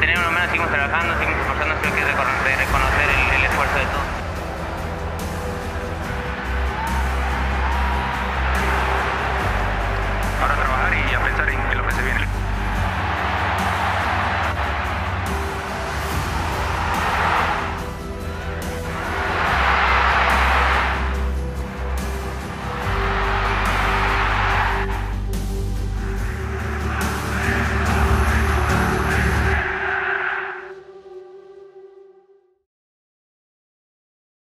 de tener menos, seguimos trabajando, seguimos esforzándonos, creo que reconocer, reconocer el, el esfuerzo.